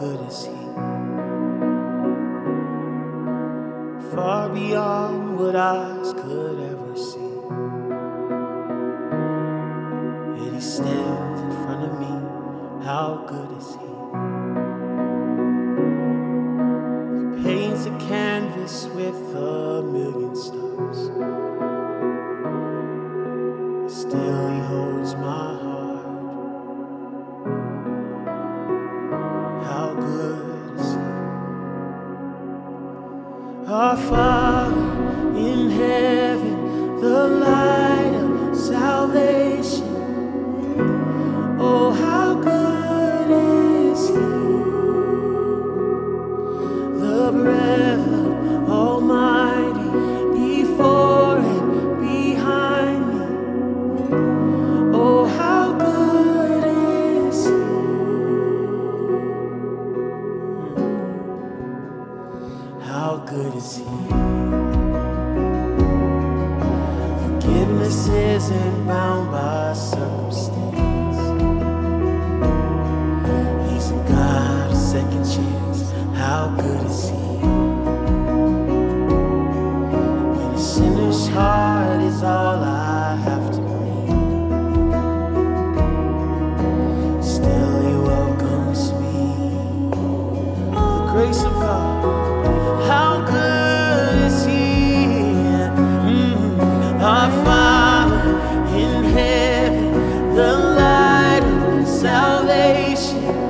good is He? Far beyond what eyes could ever see. Yet He stands in front of me, how good is He? He paints a canvas with a million stars. Still He holds my heart. Our Father in heaven, the light of salvation. Oh, how How good is He? Forgiveness isn't bound by circumstance. He's a God of second chance. How good? salvation.